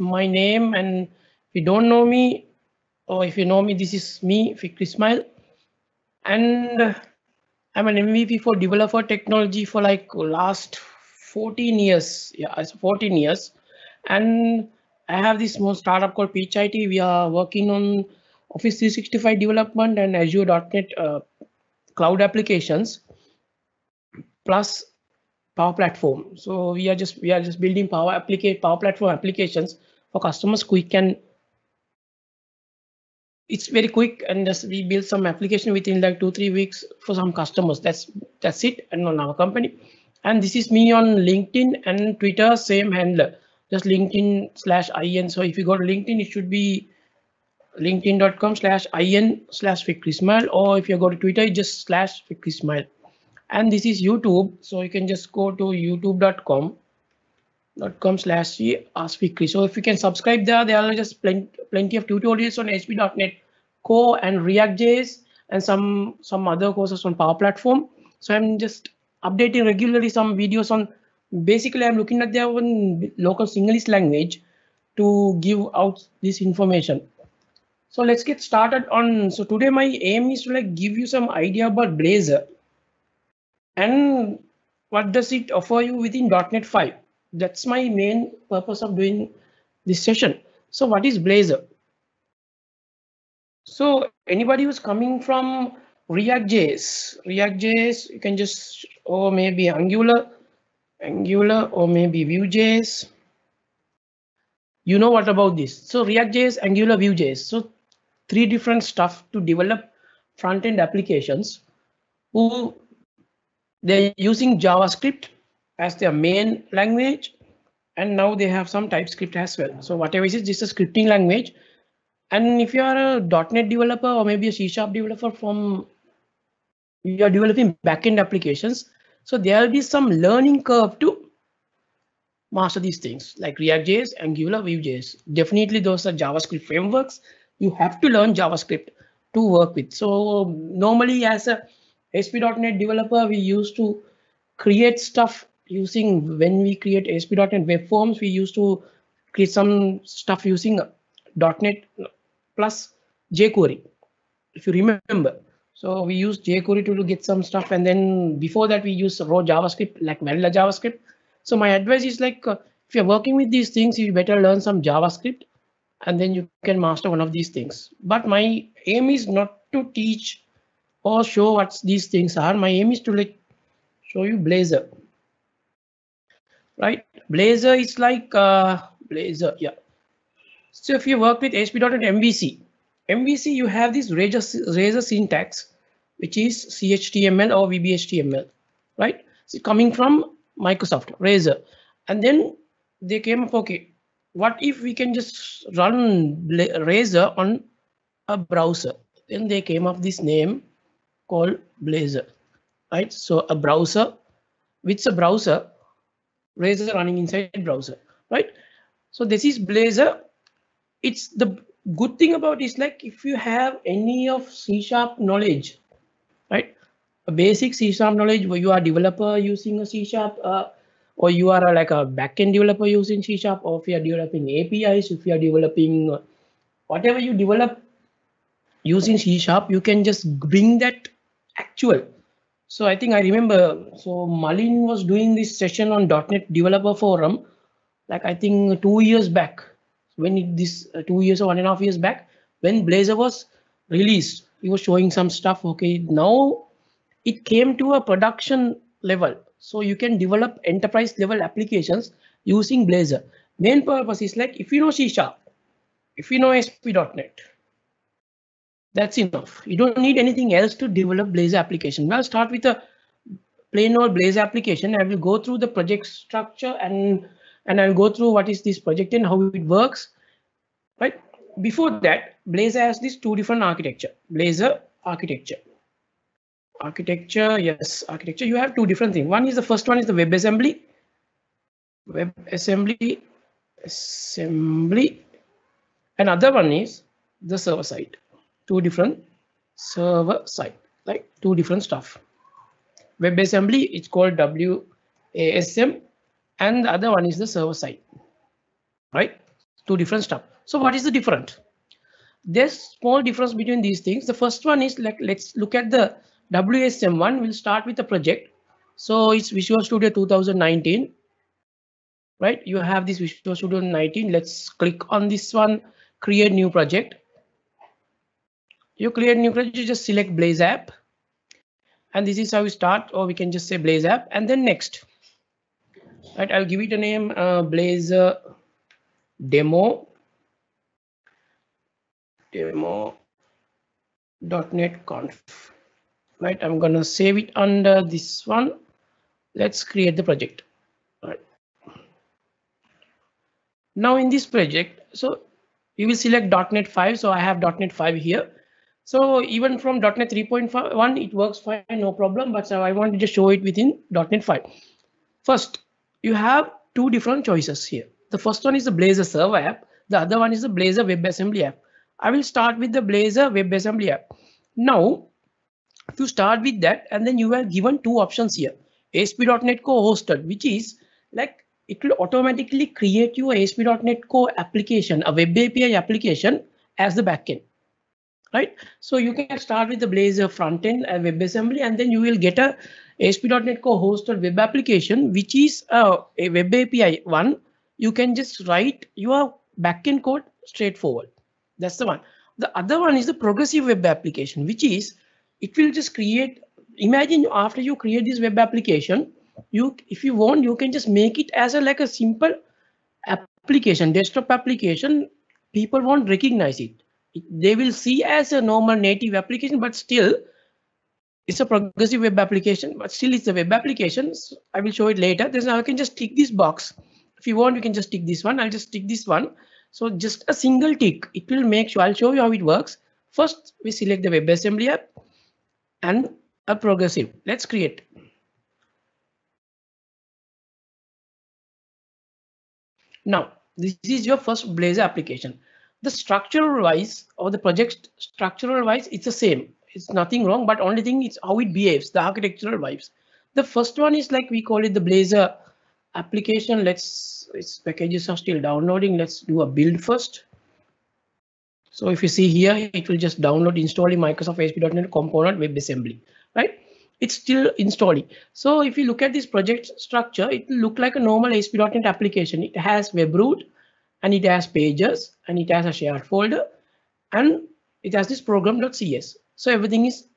my name and if you don't know me or if you know me, this is me, Fiqri Ismail. And I'm an MVP for developer technology for like last 14 years. Yeah, it's 14 years. And I have this small startup called Peach IT. We are working on Office 365 development and Azure.NET uh, cloud applications plus Power Platform. So we are just we are just building Power Applicate Power Platform applications for customers quick and it's very quick and just we build some application within like two three weeks for some customers. That's that's it and on our company. And this is me on LinkedIn and Twitter, same handler, just LinkedIn slash IN. So if you go to LinkedIn, it should be linkedin.com slash IN slash Fiqri or if you go to Twitter, just slash Fiqri And this is YouTube. So you can just go to youtube.com com slash ask Fiqri. So if you can subscribe there, there are just plenty, plenty of tutorials on ASP.NET Core and React.js and some some other courses on Power Platform. So I'm just updating regularly some videos on basically I'm looking at their own local Sinhalese language to give out this information. So let's get started on. So today my aim is to like give you some idea about Blazor and what does it offer you within .NET 5. That's my main purpose of doing this session. So what is Blazor? So anybody who's coming from React.js, React.js, you can just, or maybe Angular, Angular, or maybe Vue.js. You know what about this? So React.js, Angular, Vue.js. So three different stuff to develop front-end applications who they're using JavaScript as their main language. And now they have some TypeScript as well. So whatever it is, is a scripting language. And if you are a .NET developer or maybe a C Sharp developer from you are developing backend applications. So there will be some learning curve to master these things like React.js, Angular, Vue.js. Definitely those are JavaScript frameworks. You have to learn JavaScript to work with. So normally as a ASP.NET developer, we used to create stuff using when we create ASP.NET web forms, we used to create some stuff using .NET plus jQuery, if you remember. So we use jQuery to get some stuff. And then before that, we use raw JavaScript, like vanilla JavaScript. So my advice is like, uh, if you're working with these things, you better learn some JavaScript and then you can master one of these things. But my aim is not to teach or show what these things are. My aim is to like show you Blazor. Right? Blazor is like uh, Blazor, yeah. So if you work with ASP.NET MVC, MVC, you have this Razor, Razor syntax, which is CSHTML or VBHTML, right? So coming from Microsoft, Razor. And then they came up, okay, what if we can just run Razor on a browser? Then they came up this name called Blazor, right? So a browser, with a browser, Razor running inside browser, right? So this is Blazor. It's the good thing about is like if you have any of C sharp knowledge, right? A basic C sharp knowledge where you are developer using a C sharp, uh, or you are a, like a backend developer using C sharp, or if you are developing APIs, if you are developing uh, whatever you develop using C sharp, you can just bring that actual. So I think I remember, so Malin was doing this session on .NET Developer Forum, like I think two years back when it, this uh, two years or one and a half years back when Blazor was released, he was showing some stuff. Okay, now it came to a production level. So you can develop enterprise level applications using Blazor. Main purpose is like if you know C Sharp, if you know ASP.NET, that's enough. You don't need anything else to develop Blazor application. I'll start with a plain old Blazor application. I will go through the project structure and and I'll go through what is this project and how it works. Right before that, Blazor has these two different architecture. Blazor architecture. Architecture, yes, architecture. You have two different things. One is the first one is the WebAssembly. WebAssembly, assembly. Another one is the server side. Two different server side, like two different stuff. WebAssembly, it's called WASM and the other one is the server side right two different stuff. So what is the difference? There's small difference between these things. The first one is like, let's look at the WASM one. We'll start with the project. So it's Visual Studio 2019, right? You have this Visual Studio 19. Let's click on this one, create new project. You create new project, you just select Blazor app. And this is how we start, or we can just say Blazor app. And then next. Right, I'll give it a name, uh, Blazor demo. Demo .NET conf. Right i'm gonna save it under this one. Let's create the project. Right. Now in this project so you will select .NET 5 so i have .NET 5 here so even from .NET 3.1 it works fine no problem but so i want to just show it within .NET 5 first you have two different choices here the first one is the Blazor server app. The other one is the Blazor WebAssembly app. I will start with the Blazor WebAssembly app. Now, to start with that and then you are given two options here. ASP.NET Core hosted, which is like it will automatically create you a ASP.NET Core application, a web API application as the backend. Right. So you can start with the Blazor frontend and WebAssembly, and then you will get a ASP.NET Core hosted web application, which is uh, a web API one you can just write your backend code straightforward. That's the one. The other one is the progressive web application, which is it will just create. Imagine after you create this web application, you if you want, you can just make it as a like a simple application, desktop application. People won't recognize it. They will see as a normal native application, but still it's a progressive web application, but still it's a web application. So I will show it later. There's now I can just tick this box if you want, you can just tick this one. I'll just tick this one. So just a single tick, it will make sure I'll show you how it works. First, we select the WebAssembly app and a progressive. Let's create. Now, this is your first Blazor application. The structural wise or the project structural wise, it's the same. It's nothing wrong, but only thing is how it behaves, the architectural vibes. The first one is like we call it the Blazor application. Let's its packages are still downloading. Let's do a build first. So if you see here it will just download installing microsoft asp.net component webassembly right? It's still installing. So if you look at this project structure it will look like a normal asp.net application. It has web root and it has pages and it has a shared folder and it has this program.cs so everything is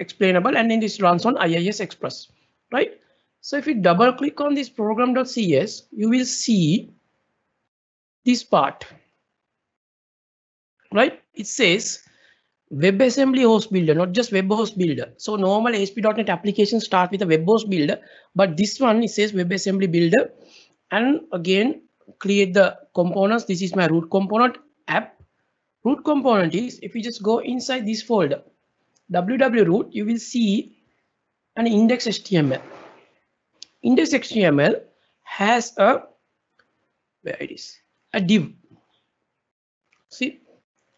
explainable and then this runs on iis express right so if you double click on this program.cs, you will see this part. Right? It says WebAssembly host builder, not just web host builder. So normal ASP.NET applications start with a web host builder, but this one it says WebAssembly builder. And again, create the components. This is my root component app. Root component is if you just go inside this folder, www root, you will see an index.html index.html has a where it is a div see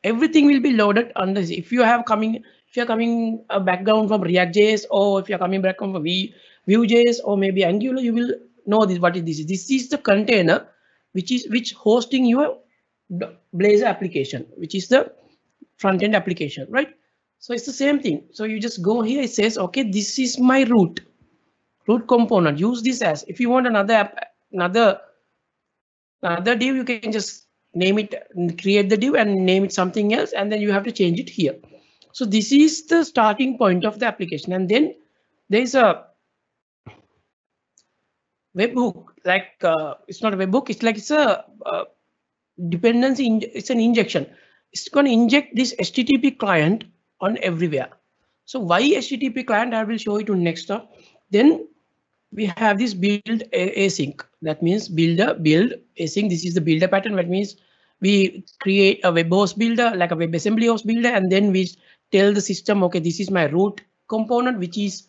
everything will be loaded under this. if you have coming if you're coming a background from react.js or if you're coming back from vue.js or maybe angular you will know this what is this this is the container which is which hosting your blazor application which is the front end application right? So it's the same thing. So you just go here it says okay this is my root root component. Use this as if you want another app another another div you can just name it create the div and name it something else and then you have to change it here. So this is the starting point of the application. And then there is a webhook like uh, it's not a webhook it's like it's a uh, dependency it's an injection it's going to inject this http client on everywhere so why http client i will show you to next step then we have this build async. That means builder build async. This is the builder pattern. That means we create a web host builder like a web assembly host builder, and then we tell the system, okay, this is my root component, which is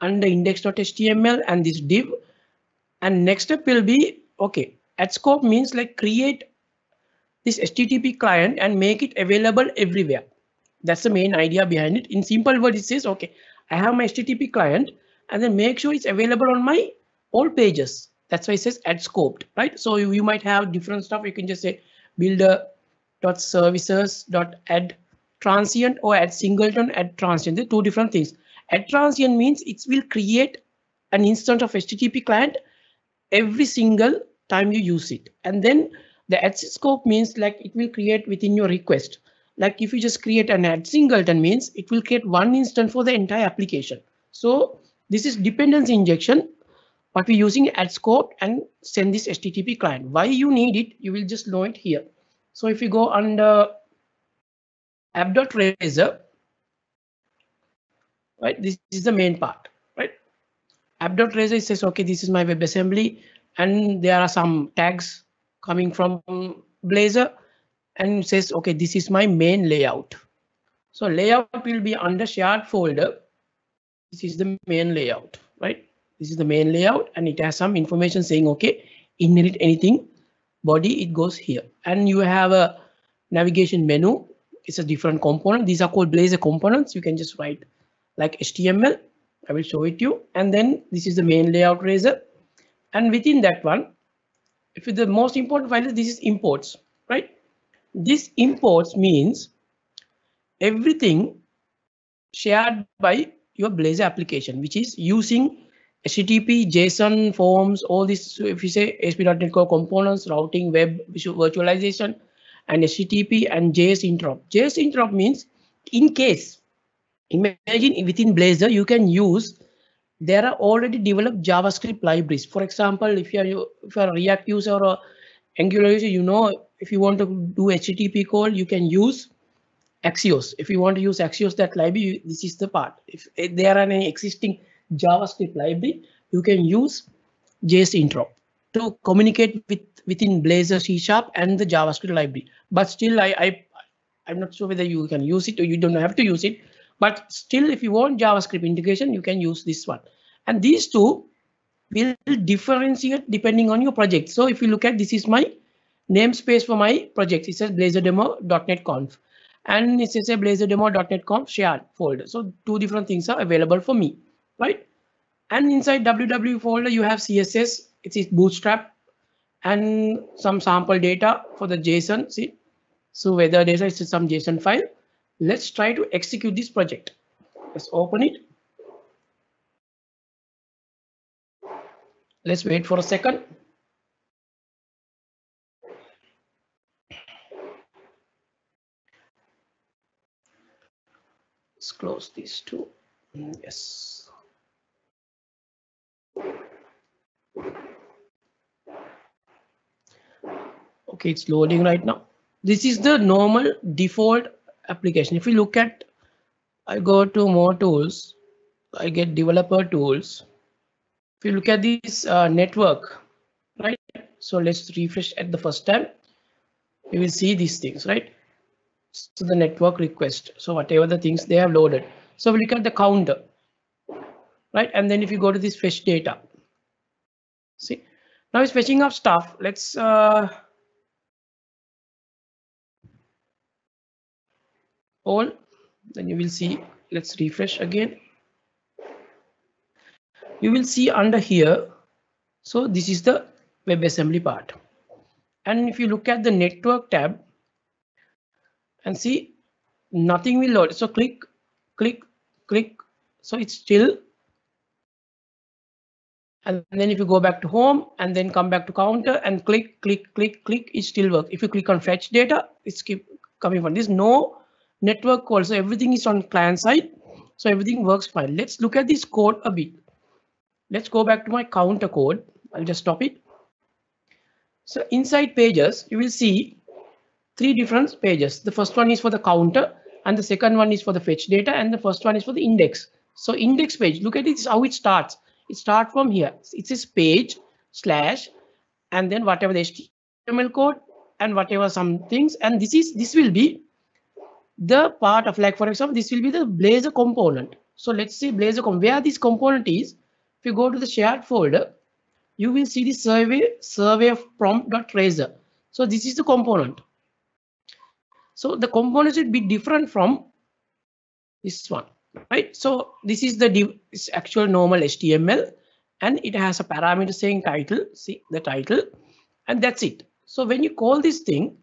under index.html and this div. And next step will be, okay, at scope means like create this HTTP client and make it available everywhere. That's the main idea behind it. In simple words, it says, okay, I have my HTTP client and then make sure it's available on my all pages. That's why it says add scoped, right? So you, you might have different stuff. You can just say builder dot services dot add transient or add singleton add transient. They're two different things. Add transient means it will create an instance of HTTP client every single time you use it. And then the add scope means like it will create within your request. Like if you just create an add singleton means it will create one instance for the entire application. So this is dependency injection, but we're using add scope and send this HTTP client. Why you need it, you will just know it here. So if you go under app.razor, right, this is the main part, App.razor says, okay, this is my WebAssembly, and there are some tags coming from Blazor, and says, okay, this is my main layout. So layout will be under shared folder. This is the main layout, right? This is the main layout, and it has some information saying, okay, inherit anything, body, it goes here. And you have a navigation menu. It's a different component. These are called Blazor components. You can just write like HTML. I will show it to you. And then this is the main layout razor. And within that one, if the most important file is this is imports, right? This imports means everything shared by your Blazor application, which is using HTTP, JSON forms, all this. So if you say ASP.NET Core components, routing, web virtualization, and HTTP and JS interop. JS interop means in case, imagine within Blazor, you can use, there are already developed JavaScript libraries. For example, if you are, if you are a React user or Angular user, you know, if you want to do HTTP call, you can use Axios. If you want to use Axios, that library, this is the part. If there are any existing JavaScript library, you can use JS interop to communicate with within Blazor C Sharp and the JavaScript library. But still, I, I I'm not sure whether you can use it or you don't have to use it. But still, if you want JavaScript integration, you can use this one. And these two will differentiate depending on your project. So if you look at this is my namespace for my project. It says blazordemo.net conf and it says a conf shared folder. So two different things are available for me, right? And inside www folder, you have CSS, it is bootstrap and some sample data for the JSON. See, so whether is some JSON file. Let's try to execute this project. Let's open it. Let's wait for a second. Let's close these two. Yes. Okay, it's loading right now. This is the normal default application. If you look at, I go to more tools, I get developer tools. If you look at this uh, network, right? So let's refresh at the first time. You will see these things, right? So the network request. So whatever the things they have loaded. So we look at the counter, right? And then if you go to this fetch data, see, now it's fetching up stuff. Let's uh, all. Then you will see let's refresh again. You will see under here so this is the WebAssembly part. And if you look at the network tab and see nothing will load. So click click click. So it's still. And then if you go back to home and then come back to counter and click click click click it still works if you click on fetch data it's keep coming from this. No network call. So everything is on client side. So everything works fine. Let's look at this code a bit. Let's go back to my counter code. I'll just stop it. So inside pages, you will see three different pages. The first one is for the counter and the second one is for the fetch data and the first one is for the index. So index page, look at it, how it starts. It starts from here. It says page slash and then whatever the HTML code and whatever some things. And this is this will be the part of like, for example, this will be the Blazor component. So let's see Blazor, com where this component is. If you go to the shared folder, you will see the survey survey prompt.razor. So this is the component. So the component should be different from this one, right? So this is the actual normal HTML and it has a parameter saying title, see the title, and that's it. So when you call this thing,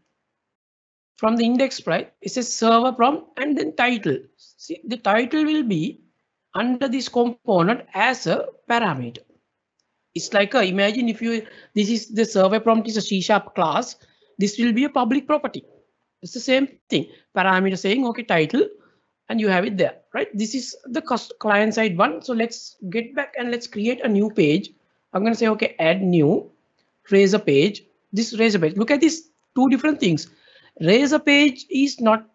from the index right it says survey prompt and then title. See the title will be under this component as a parameter. It's like a imagine if you this is the survey prompt is a c sharp class this will be a public property. It's the same thing parameter saying okay title and you have it there right? This is the client side one so let's get back and let's create a new page. I'm going to say okay add new razor page. This razor page. Look at these two different things razor page is not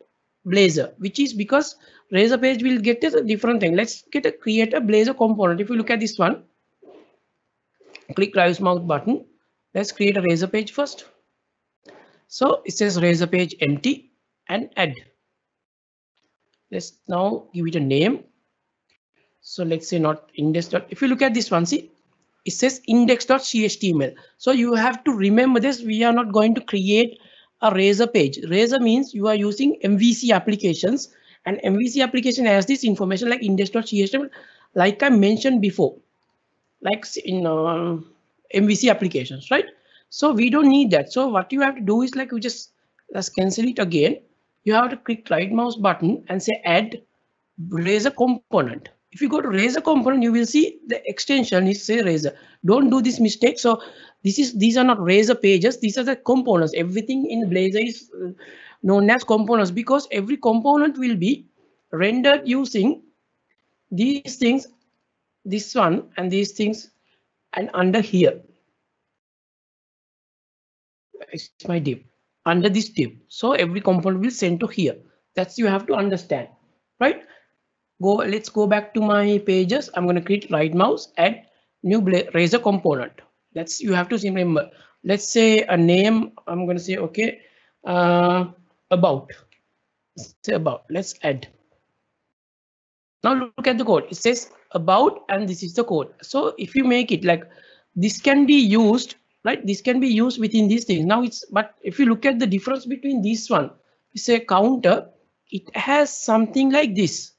blazor which is because razor page will get a different thing. Let's get a create a blazor component. If you look at this one click right mouse button. Let's create a razor page first. So it says razor page empty and add. Let's now give it a name. So let's say not index dot if you look at this one see it says index.html so you have to remember this. We are not going to create a razor page. Razor means you are using mvc applications and mvc application has this information like index.html like i mentioned before like in uh, mvc applications right? So we don't need that. So what you have to do is like we just let's cancel it again. You have to click right mouse button and say add razor component if you go to razor component you will see the extension is say razor. Don't do this mistake. So this is these are not razor pages. These are the components. Everything in blazor is uh, known as components because every component will be rendered using these things this one and these things and under here. It's my div under this div so every component will send to here. That's you have to understand. Right go let's go back to my pages. I'm going to create right mouse add new razor component. That's you have to remember let's say a name i'm going to say okay uh, about. Say about let's add. Now look at the code. It says about and this is the code. So if you make it like this can be used right? This can be used within these things. Now it's but if you look at the difference between this one it's a counter it has something like this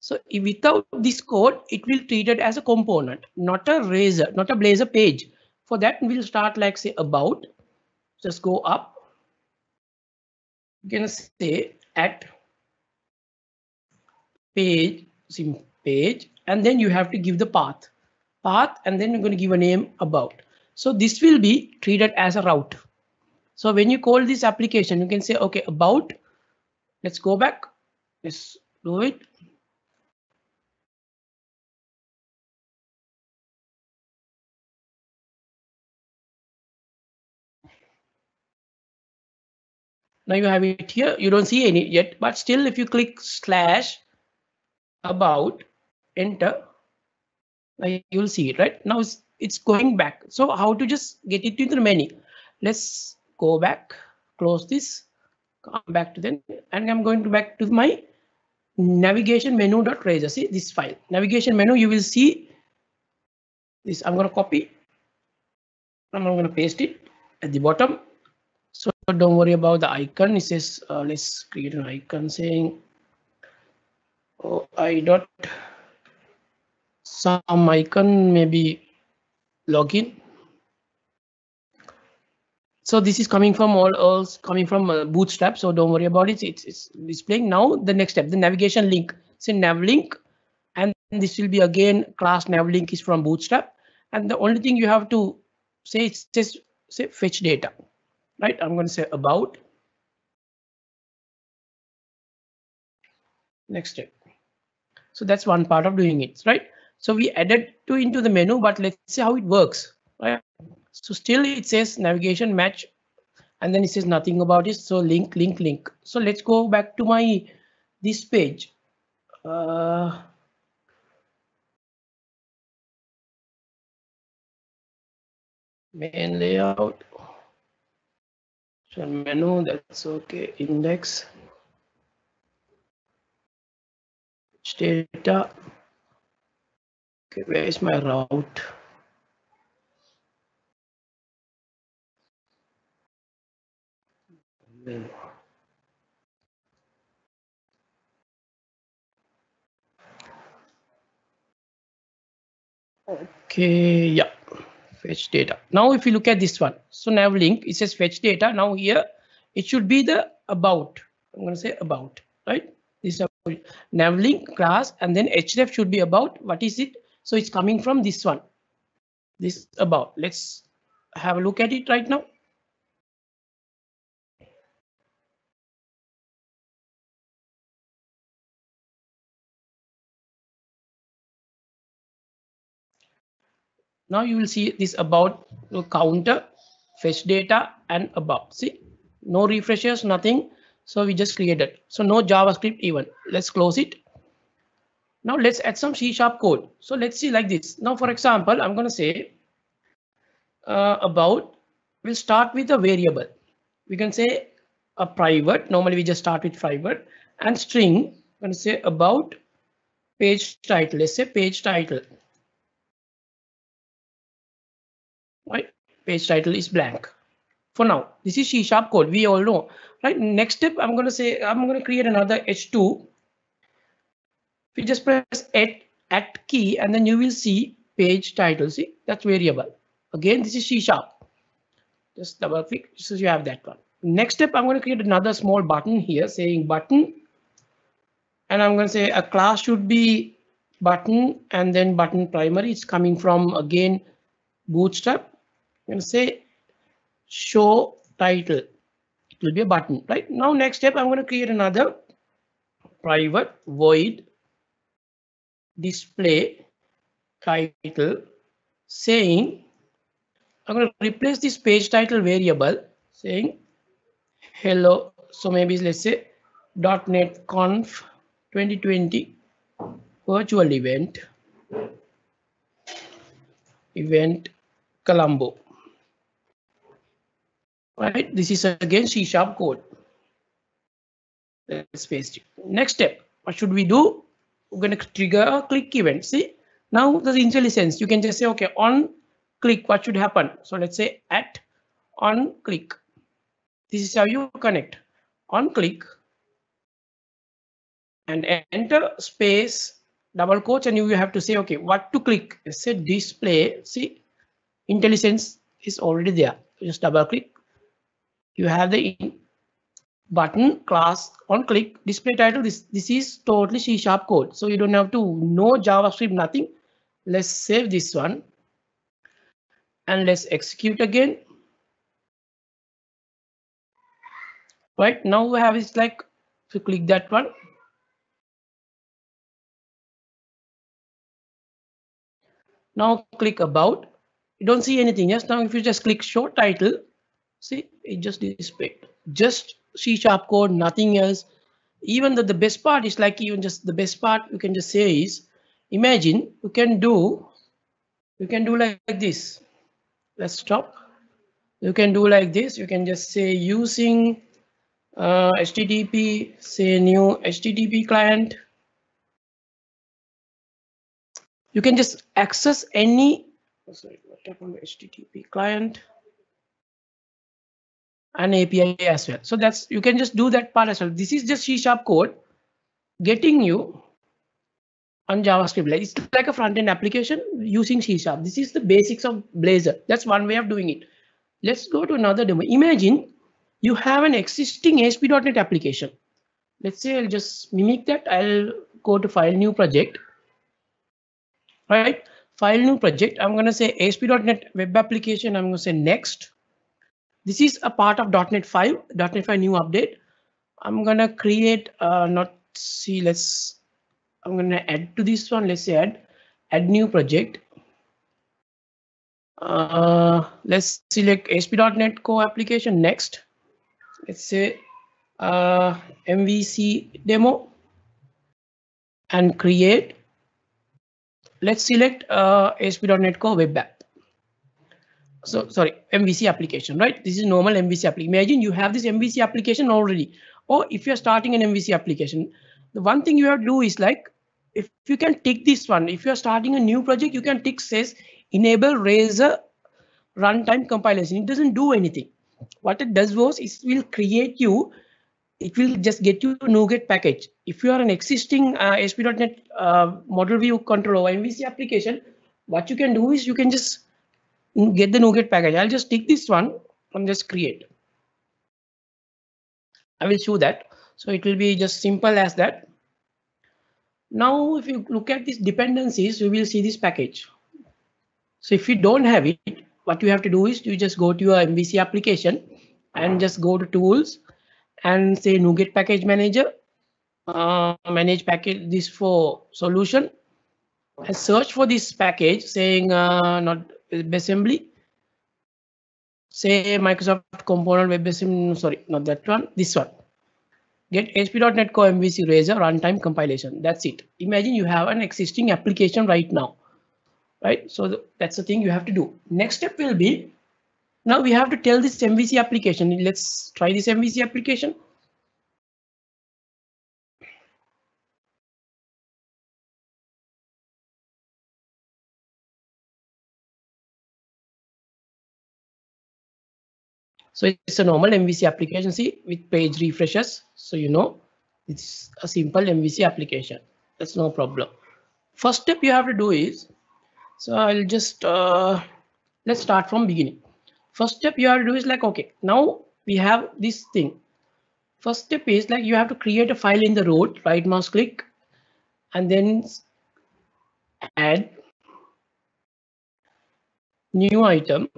so without this code, it will treat it as a component, not a razor, not a Blazor page. For that, we'll start like say about, just go up. You're gonna say at page, sim page, and then you have to give the path, path, and then you're going to give a name about. So this will be treated as a route. So when you call this application, you can say, okay, about, let's go back, let's do it. Now you have it here. You don't see any yet, but still if you click slash about enter, uh, you'll see it right now. It's, it's going back. So how to just get it into the menu? Let's go back, close this, come back to then, and I'm going to back to my navigation menu dot razor. See this file navigation menu. You will see this. I'm going to copy. I'm going to paste it at the bottom so don't worry about the icon. It says, uh, let's create an icon saying, oh, I dot some icon, maybe login. So this is coming from all, all coming from uh, Bootstrap. So don't worry about it. It's, it's displaying now the next step, the navigation link. Say nav link, and this will be again class nav link is from Bootstrap. And the only thing you have to say is just say fetch data right? I'm going to say about. Next step. So that's one part of doing it, right? So we added to into the menu, but let's see how it works, right? So still it says navigation match, and then it says nothing about it. So link, link, link. So let's go back to my this page. Uh, main layout menu that's okay index. Data okay where is my route. Okay yeah fetch data. Now, if you look at this one, so nav link, it says fetch data. Now here it should be the about. I'm going to say about, right? This navlink class and then href should be about what is it? So it's coming from this one. This about. Let's have a look at it right now. Now you will see this about counter, fetch data and about. See, no refreshers, nothing. So we just created. So no JavaScript even. Let's close it. Now let's add some C sharp code. So let's see like this. Now, for example, I'm going to say uh, about, we'll start with a variable. We can say a private. Normally we just start with private and string. I'm going to say about page title. Let's say page title. Right? Page title is blank. For now, this is C sharp code. We all know, right? Next step, I'm going to say, I'm going to create another H2. We just press at, at key and then you will see page title. See, that's variable. Again, this is C sharp. Just double click so you have that one. Next step, I'm going to create another small button here saying button. And I'm going to say a class should be button and then button primary. It's coming from again bootstrap going to say show title. It will be a button, right? Now, next step, I'm going to create another private void display title saying I'm going to replace this page title variable saying hello. So maybe let's say .NET Conf 2020 virtual event event Colombo right? This is again C sharp code. Let's paste it. Next step, what should we do? We're going to trigger a click event. See, now the IntelliSense, you can just say, okay, on click, what should happen? So let's say at on click. This is how you connect on click and enter space double quotes and you have to say, okay, what to click? Say display. See, IntelliSense is already there. Just double click you have the button class on click display title this this is totally c sharp code. So you don't have to know javascript nothing. Let's save this one. And let's execute again. Right now we have is like to click that one. Now click about. You don't see anything yes? Now if you just click show title See, it just displayed just C sharp code, nothing else. Even though the best part is like even just the best part you can just say is imagine you can do you can do like, like this. Let's stop. You can do like this. You can just say using uh, HTTP, say new HTTP client. You can just access any, oh, sorry, what happened to HTTP client an API as well. So that's you can just do that part as well. This is just C sharp code getting you on JavaScript. Like it's like a front end application using C sharp. This is the basics of Blazor. That's one way of doing it. Let's go to another demo. Imagine you have an existing ASP.NET application. Let's say I'll just mimic that. I'll go to file new project. Right, file new project. I'm going to say ASP.NET web application. I'm going to say next. This is a part of .NET 5, .NET 5 new update. I'm gonna create uh, not see let's I'm gonna add to this one. Let's say add add new project. Uh, let's select ASP.NET Core application next. Let's say uh, MVC demo and create. Let's select uh, ASP.NET Core web app so sorry, MVC application, right? This is normal MVC application. Imagine you have this MVC application already, or if you're starting an MVC application, the one thing you have to do is like, if you can tick this one, if you're starting a new project, you can tick says enable Razor runtime compilation. It doesn't do anything. What it does was it will create you, it will just get you a NuGet package. If you are an existing uh, ASP.NET uh, model view controller MVC application, what you can do is you can just get the NuGet package. I'll just take this one and just create. I will show that. So it will be just simple as that. Now, if you look at these dependencies, you will see this package. So if you don't have it, what you have to do is you just go to your MVC application and just go to tools and say NuGet package manager, uh, manage package this for solution and search for this package saying uh, not WebAssembly, say Microsoft component WebAssembly, sorry, not that one, this one. Get ASP.NET Core MVC Razor runtime compilation. That's it. Imagine you have an existing application right now, right? So that's the thing you have to do. Next step will be now we have to tell this MVC application. Let's try this MVC application. So it's a normal MVC application, see, with page refreshes. So you know, it's a simple MVC application. That's no problem. First step you have to do is, so I'll just, uh, let's start from beginning. First step you have to do is like, okay, now we have this thing. First step is like you have to create a file in the root, right mouse click, and then add new item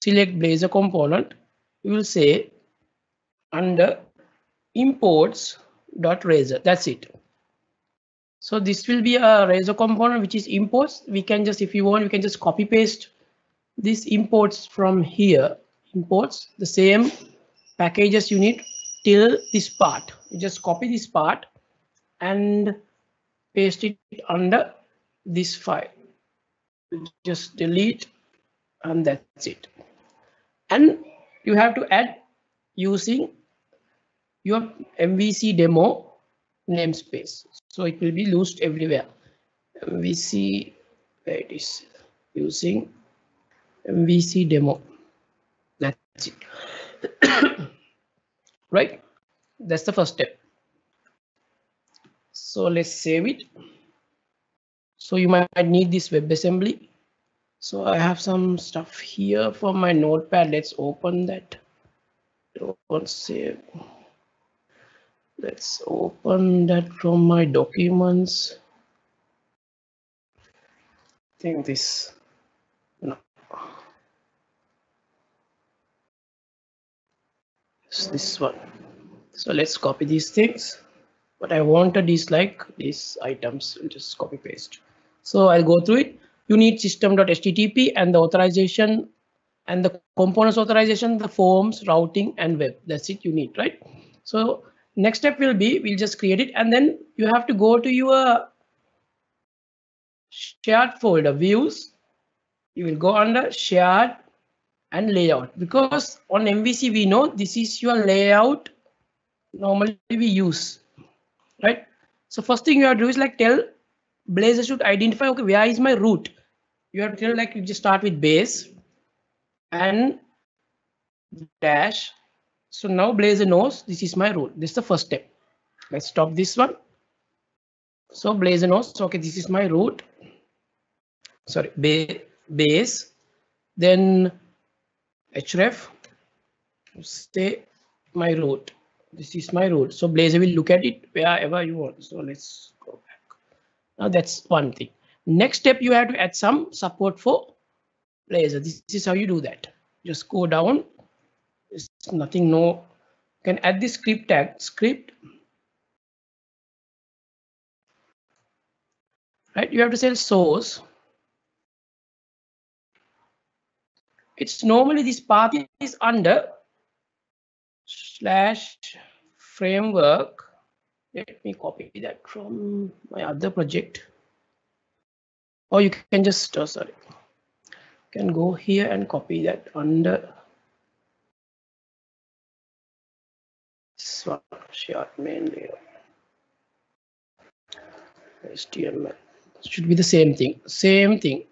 select Blazor component, you will say under imports dot razor. That's it. So this will be a razor component which is imports. We can just, if you want, we can just copy paste this imports from here. Imports the same packages you need till this part. You just copy this part and paste it under this file. Just delete and that's it. And you have to add using your MVC demo namespace. So it will be used everywhere. MVC where it is using MVC demo. That's it. Right? That's the first step. So let's save it. So you might need this WebAssembly so I have some stuff here for my notepad. Let's open that. Don't save. Let's open that from my documents. I think this. No. It's this one. So let's copy these things. What I wanted is like these items. Just copy paste. So I'll go through it you need system.http and the authorization and the components authorization, the forms, routing, and web. That's it you need, right? So next step will be, we'll just create it and then you have to go to your shared folder views. You will go under shared and layout because on MVC we know this is your layout normally we use, right? So first thing you have to do is like tell Blazor should identify, okay, where is my root? You have to like you just start with base and dash. So now Blazor knows this is my root. This is the first step. Let's stop this one. So Blazor knows, okay, this is my root. Sorry, ba base, then href, say my root. This is my root. So Blazor will look at it wherever you want. So let's go back. now that's one thing. Next step, you have to add some support for Blazor. This, this is how you do that. Just go down. It's nothing, no. You can add the script tag, script. Right, you have to say source. It's normally this path is under slash framework let me copy that from my other project or you can just uh, sorry. Can go here and copy that under short main layer html should be the same thing. Same thing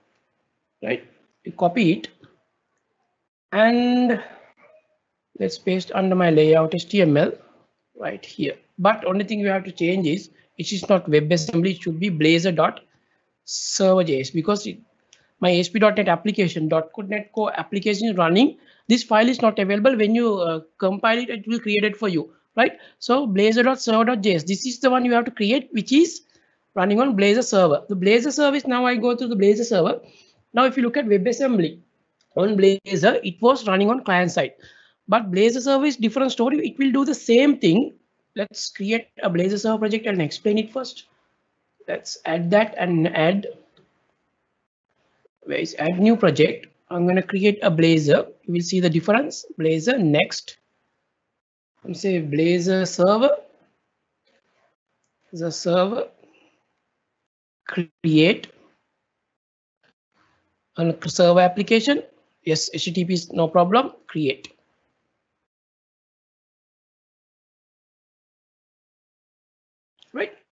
right? You copy it and let's paste under my layout html right here. But only thing you have to change is it is not WebAssembly, it should be blazor dot server.js because it, my ASP.NET application, .NET Core application is running. This file is not available. When you uh, compile it, it will create it for you, right? So blazor.server.js, this is the one you have to create, which is running on Blazor server. The Blazor service, now I go to the Blazor server. Now, if you look at WebAssembly on Blazor, it was running on client side. But Blazor server is different story. It will do the same thing. Let's create a Blazor server project and explain it first. Let's add that and add where is add new project. I'm going to create a Blazor. You will see the difference. Blazor next. I'm say Blazor server. The server create a server application. Yes, HTTP is no problem. Create.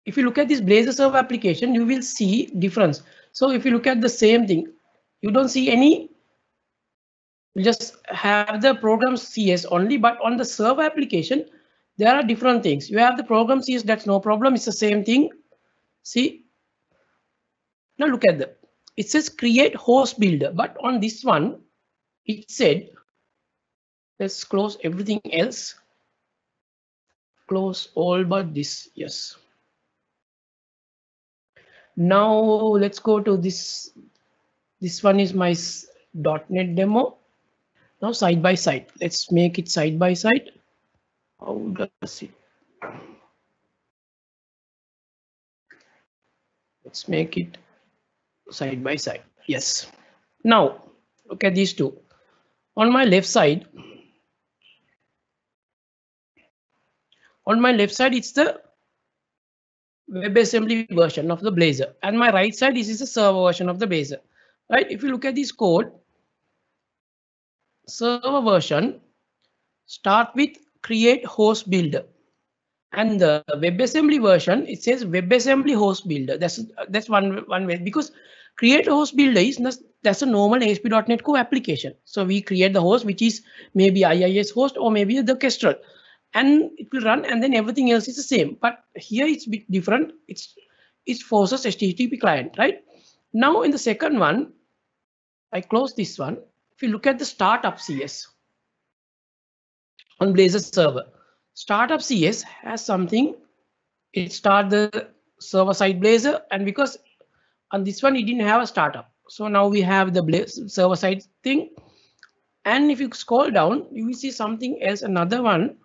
If you look at this Blazor server application, you will see difference. So if you look at the same thing, you don't see any you just have the program CS only, but on the server application, there are different things. You have the program CS, that's no problem. It's the same thing. See, now look at the, it says create host builder, but on this one, it said, let's close everything else. Close all but this, yes. Now let's go to this. This one is my .NET demo. Now side by side, let's make it side by side. How does it? Let's make it side by side. Yes. Now look at these two. On my left side, on my left side, it's the WebAssembly version of the Blazor. And my right side, this is the server version of the Blazor. Right? If you look at this code, server version start with create host builder and the WebAssembly version it says WebAssembly host builder that's that's one one way because create host builder is not, that's a normal ASP.NET Core application so we create the host which is maybe IIS host or maybe the Kestrel and it will run and then everything else is the same. But here it's a bit different. It's it forces HTTP client right? Now in the second one I close this one. If you look at the startup CS on Blazor server, startup CS has something. It start the server side Blazor, and because on this one it didn't have a startup, so now we have the Blazor server side thing. And if you scroll down, you will see something else, another one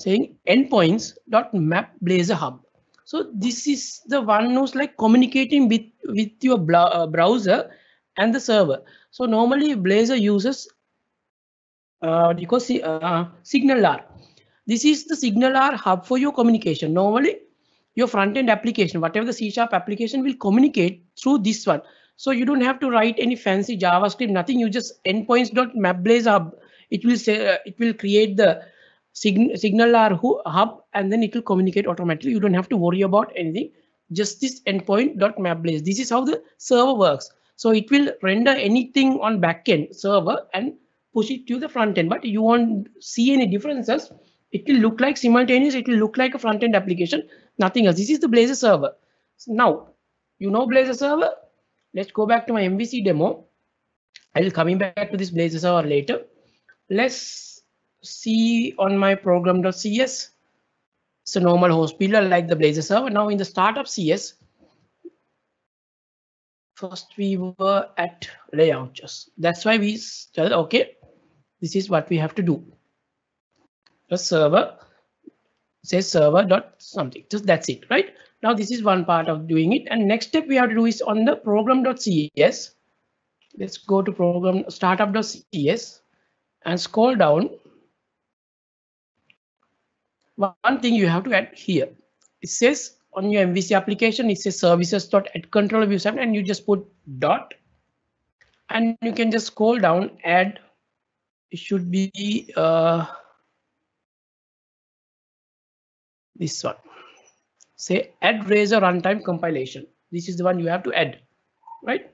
saying endpoints dot map Blazor hub. So this is the one who's like communicating with with your uh, browser and the server. So normally Blazor uses uh, because uh, SignalR. This is the SignalR hub for your communication. Normally your front-end application, whatever the C Sharp application will communicate through this one. So you don't have to write any fancy JavaScript, nothing. You just endpoints.map Blazor hub. It will say uh, it will create the sign SignalR hub and then it will communicate automatically. You don't have to worry about anything. Just this endpoint.map Blazor. This is how the server works. So it will render anything on backend server and push it to the front end, but you won't see any differences. It will look like simultaneous. It will look like a front end application, nothing else. This is the Blazor server. So now, you know Blazor server. Let's go back to my MVC demo. I will coming back to this Blazor server later. Let's see on my program.cs. It's a normal host builder like the Blazor server. Now in the startup CS, first we were at layout just. That's why we said okay this is what we have to do. The server says server dot something. Just that's it right? Now this is one part of doing it. And next step we have to do is on the program.cs let's go to program startup.cs and scroll down one thing you have to add here it says on your MVC application, it says services dot add control view seven, and you just put dot, and you can just scroll down, add. It should be uh, this one. Say add Razor runtime compilation. This is the one you have to add, right?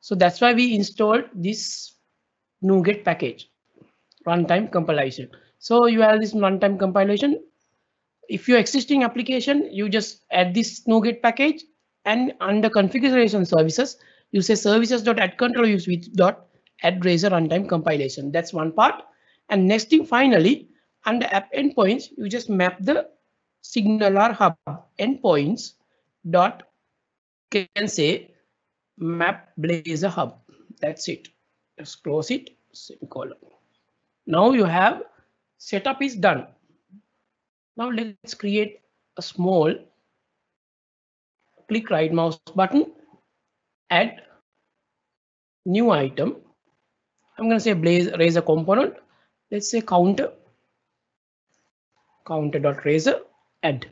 So that's why we installed this NuGet package, runtime compilation. So you have this runtime compilation if your existing application, you just add this NuGet package and under configuration services, you say services.add control use with dot add razor runtime compilation. That's one part. And next thing finally, under app endpoints, you just map the SignalR hub endpoints dot can say map Blazor hub. That's it. Just close it, semicolon. Now you have setup is done. Now let's create a small click right mouse button, add new item. I'm going to say blaze razor component. Let's say counter counter dot razor add.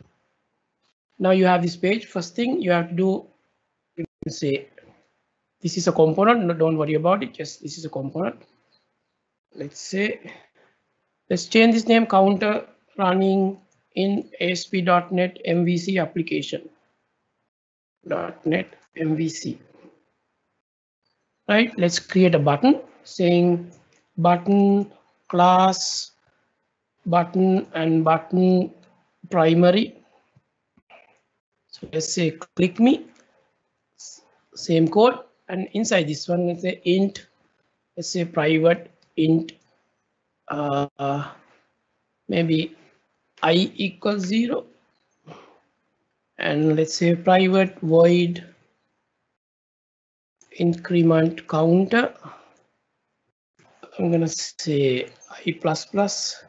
Now you have this page. First thing you have to do, you can say this is a component. No, don't worry about it. Just this is a component. Let's say let's change this name counter running in ASP.NET MVC application. .NET MVC. Right, let's create a button saying button class button and button primary. So let's say click me, same code, and inside this one, let's say int, let's say private int, uh, maybe i equals zero, and let's say private void increment counter. I'm gonna say i plus plus.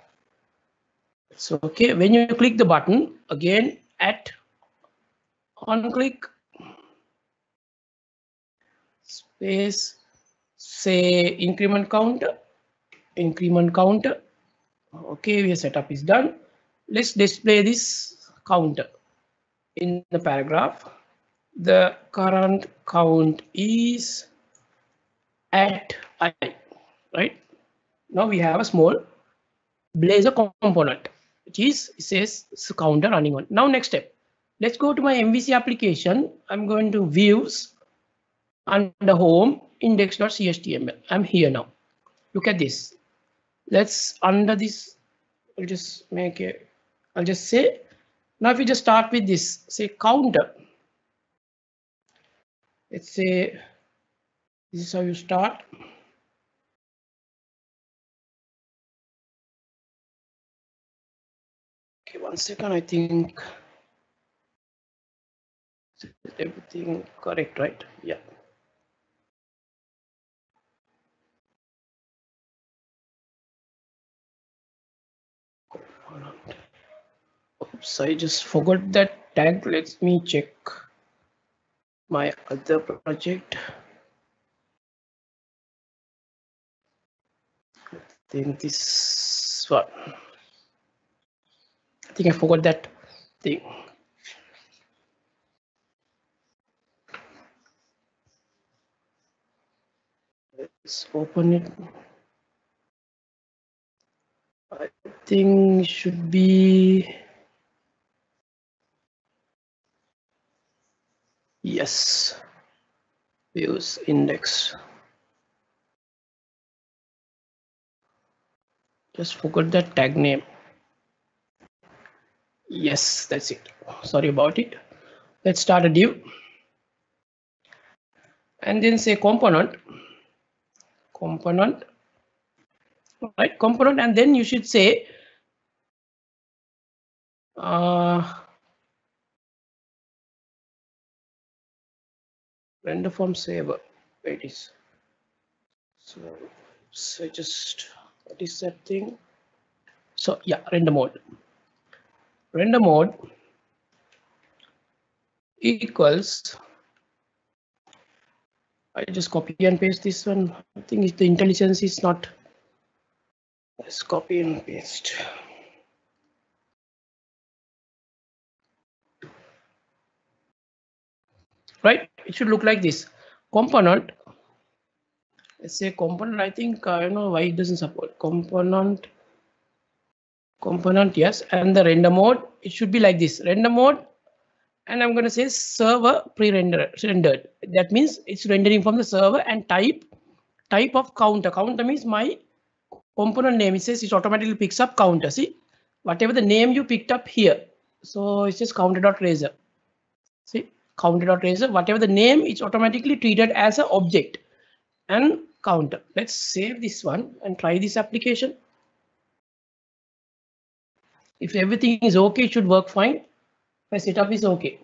So okay, when you click the button again at on click space say increment counter increment counter. Okay your setup is done. Let's display this counter in the paragraph. The current count is at i right? Now we have a small blazor component which is says counter running on. Now next step. Let's go to my mvc application. I'm going to views under home index.cshtml i'm here now. Look at this let's under this i'll just make it i'll just say now if we just start with this say counter. Let's say this is how you start. Okay one second i think everything correct right? Yeah oops i just forgot that tag. Let me check my other project. I think this one. I think I forgot that thing. Let's open it I think should be yes. Views index. Just forgot that tag name. Yes that's it. Sorry about it. Let's start a div and then say component. Component right component and then you should say uh, render form saver it is so so just what is that thing so yeah render mode render mode equals I just copy and paste this one. I think the IntelliSense is not. Let's copy and paste. Right, it should look like this. Component. Let's say component. I think uh, I don't know why it doesn't support component. Component, yes, and the render mode. It should be like this. Render mode and I'm going to say server pre-rendered. rendered. That means it's rendering from the server and type type of counter. Counter means my component name. It says it automatically picks up counter. See, whatever the name you picked up here. So it's just counter.razor. See, counter dot counter.razor, whatever the name, it's automatically treated as an object and counter. Let's save this one and try this application. If everything is okay, it should work fine. My setup is okay.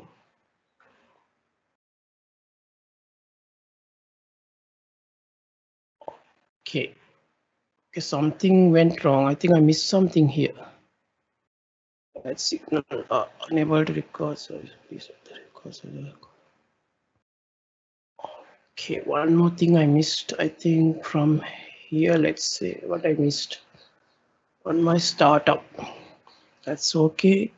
Okay. Okay, something went wrong. I think I missed something here. Let's signal uh, unable to record service. Please record. Okay, one more thing I missed. I think from here, let's say what I missed on my startup. That's okay.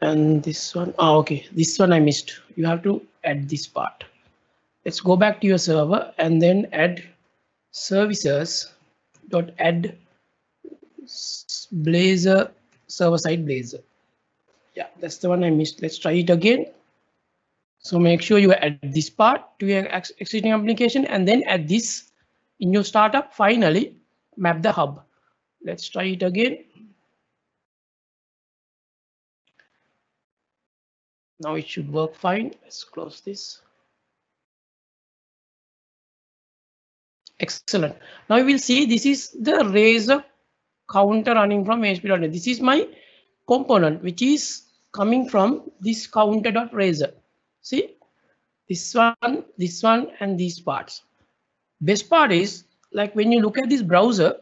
And this one, oh, okay, this one I missed. You have to add this part. Let's go back to your server and then add services dot add blazor server side blazor yeah that's the one i missed. Let's try it again. So make sure you add this part to your existing application and then add this in your startup. Finally map the hub. Let's try it again. Now it should work fine. Let's close this Excellent. Now you will see this is the razor counter running from ASP.NET. This is my component which is coming from this counter.razor. See this one, this one, and these parts. Best part is like when you look at this browser,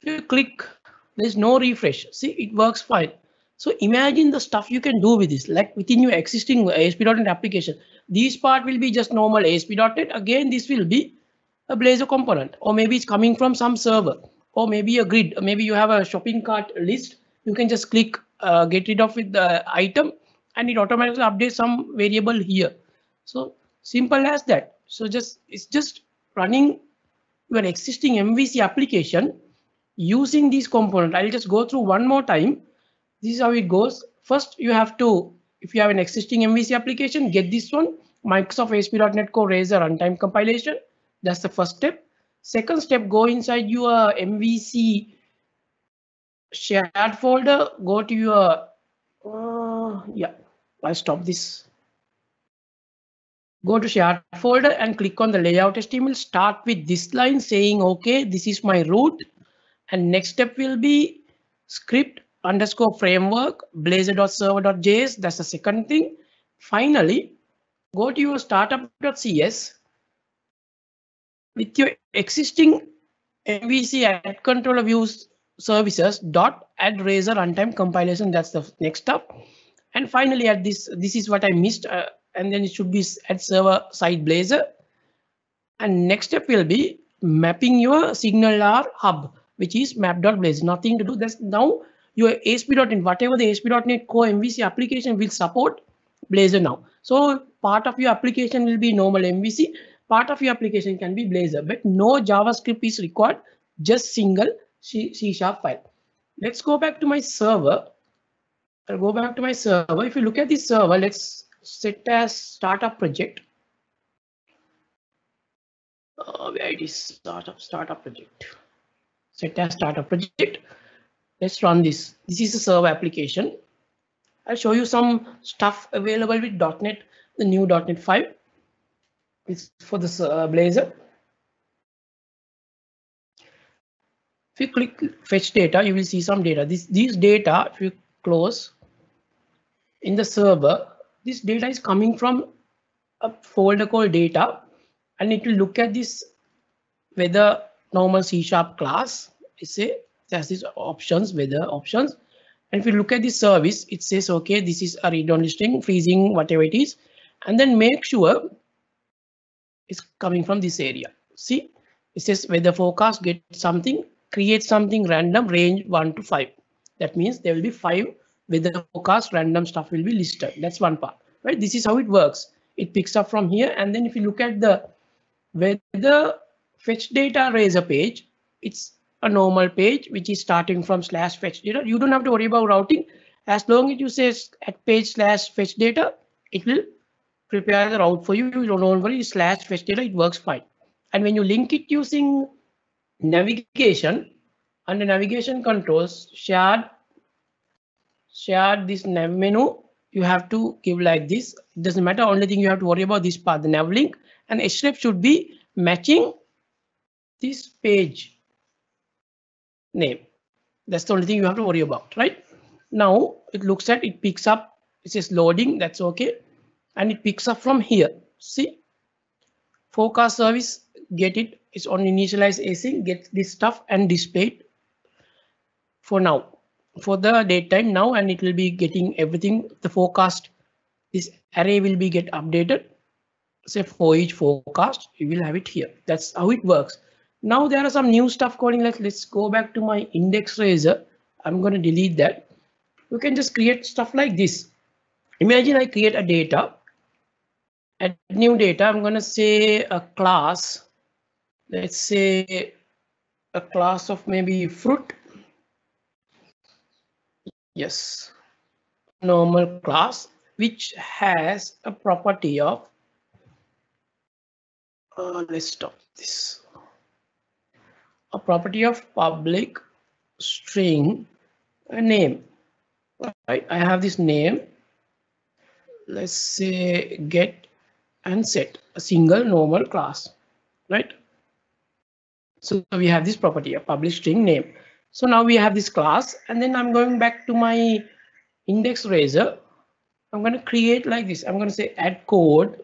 if you click, there's no refresh. See, it works fine. So imagine the stuff you can do with this, like within your existing ASP.NET application. This part will be just normal ASP.NET. Again, this will be a Blazor component, or maybe it's coming from some server, or maybe a grid. Maybe you have a shopping cart list. You can just click uh, get rid of with the item and it automatically updates some variable here. So simple as that. So just it's just running your existing MVC application using this component. I'll just go through one more time. This is how it goes. First, you have to, if you have an existing MVC application, get this one, Microsoft ASP.NET Core Razor runtime compilation. That's the first step. Second step, go inside your MVC shared folder, go to your, uh, yeah, I'll stop this. Go to shared folder and click on the layout HTML. Start with this line saying, OK, this is my root. And next step will be script underscore framework blazor.server.js. That's the second thing. Finally, go to your startup.cs with your existing MVC add controller views services dot add razor runtime compilation. That's the next step. And finally, at this, this is what I missed. Uh, and then it should be at server side blazor. And next step will be mapping your signal SignalR hub, which is map.blazor. Nothing to do. That's now your ASP.NET, whatever the ASP.NET Core MVC application will support Blazor now. So part of your application will be normal MVC part of your application can be Blazor, but no JavaScript is required, just single C, C sharp file. Let's go back to my server. I'll go back to my server. If you look at this server, let's set as startup project. Uh, where it is startup startup project. Set as startup project. Let's run this. This is a server application. I'll show you some stuff available with .NET, the new .NET 5 is for this uh, Blazor. If you click fetch data, you will see some data. This these data, if you close in the server, this data is coming from a folder called data, and it will look at this whether normal C sharp class. It say there's these options, whether options. And if you look at this service, it says, OK, this is a read-only string, freezing, whatever it is. And then make sure is coming from this area. See, it says weather forecast, get something, create something random, range 1 to 5. That means there will be 5 weather forecast, random stuff will be listed. That's one part, right? This is how it works. It picks up from here. And then if you look at the weather fetch data razor page, it's a normal page, which is starting from slash fetch data. You don't have to worry about routing. As long as you say at page slash fetch data, it will prepare the route for you. You don't worry, slash data, it works fine. And when you link it using navigation, under navigation controls, shared, shared this nav menu, you have to give like this. It doesn't matter. Only thing you have to worry about this part, the nav link and href should be matching this page name. That's the only thing you have to worry about, right? Now it looks at it picks up, it says loading, that's okay. And it picks up from here. See, forecast service, get it, it's on initialize async, get this stuff and display it for now. For the date time now and it will be getting everything. The forecast this array will be get updated. Say for each forecast you will have it here. That's how it works. Now there are some new stuff calling. Like let's go back to my index razor i'm going to delete that. You can just create stuff like this. Imagine i create a data add new data i'm going to say a class. Let's say a class of maybe fruit. Yes. Normal class which has a property of uh, let's stop this. A property of public string a name. Right i have this name. Let's say get and set a single normal class right so we have this property a public string name so now we have this class and then I'm going back to my index razor. I'm going to create like this. I'm going to say add code.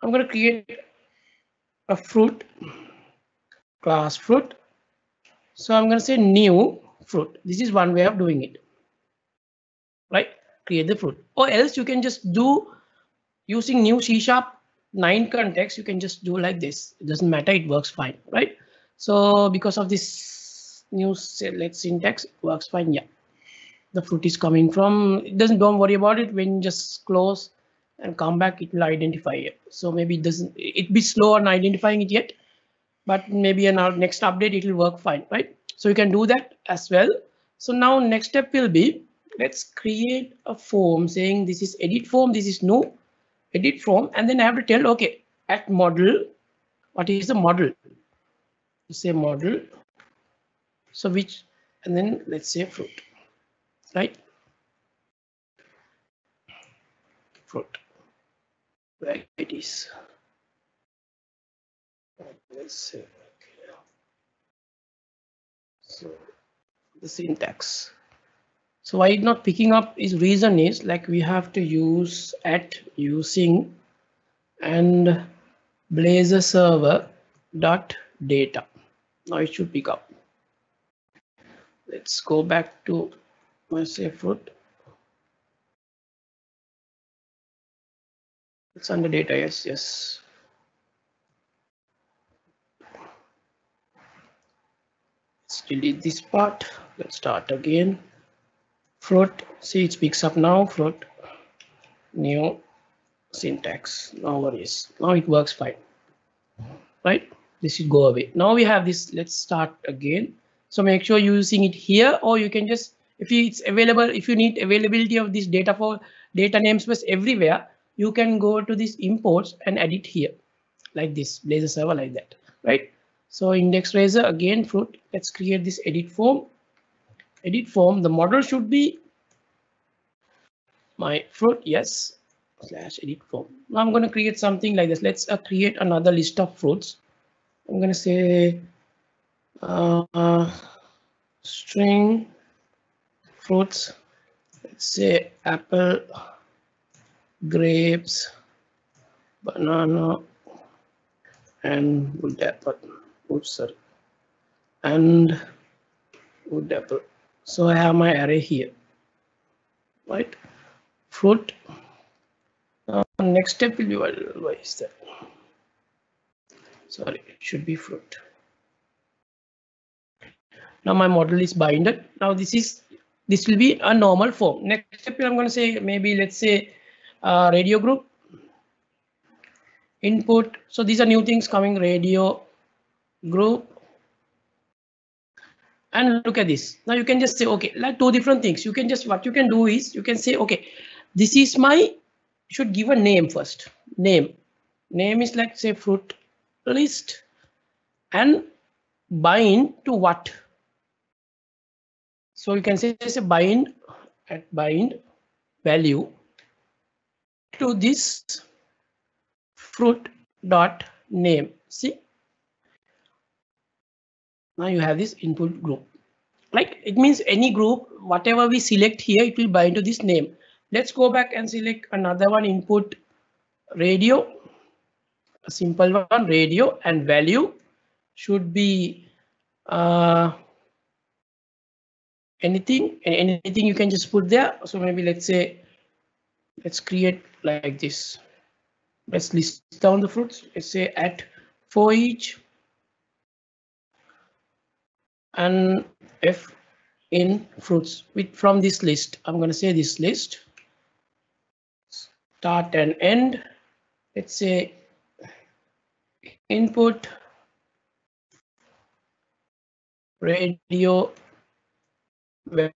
I'm going to create a fruit class fruit. So I'm going to say new fruit. This is one way of doing it. Right? Create the fruit or else you can just do using new C sharp 9 context. You can just do like this. It doesn't matter. It works fine. Right? So because of this new select syntax it works fine. Yeah, the fruit is coming from it doesn't don't worry about it when just close and come back it will identify it. So maybe it doesn't it be slow on identifying it yet, but maybe in our next update it will work fine, right? So you can do that as well. So now next step will be let's create a form saying this is edit form, this is no edit from, and then I have to tell okay at model what is the model? Say model so which and then let's say fruit right? Fruit where it is. Let's okay. so the syntax so why it not picking up is reason is like we have to use at using and blazor server dot data. Now it should pick up. Let's go back to my say fruit it's under data yes yes. Let's delete this part. Let's start again fruit. See it picks up now. Float new syntax. No worries. Now it works fine. Right? This should go away. Now we have this. Let's start again. So make sure you're using it here or you can just if it's available if you need availability of this data for data namespace everywhere you can go to this imports and edit here. Like this. Blazor server like that. Right? So index razor again fruit. Let's create this edit form edit form the model should be my fruit yes slash edit form now i'm going to create something like this let's uh, create another list of fruits I'm going to say uh, string fruits. Let's say apple, grapes, banana, and wood apple. Oops, sorry. And wood apple. So I have my array here, right? Fruit. Uh, next step will be why is that? sorry it should be fruit. Now my model is binded now this is this will be a normal form. Next step i'm going to say maybe let's say uh, radio group. Input. So these are new things coming radio group and look at this. Now you can just say okay like two different things. You can just what you can do is you can say okay this is my should give a name first. Name. Name is like say fruit list. And bind to what? So you can say say bind at bind value to this fruit dot name. See, now you have this input group. Like it means any group, whatever we select here, it will bind to this name. Let's go back and select another one input radio, a simple one radio and value should be uh, anything anything you can just put there. So maybe let's say, let's create like this. Let's list down the fruits. Let's say at for each and f in fruits with from this list. I'm going to say this list start and end. Let's say input radio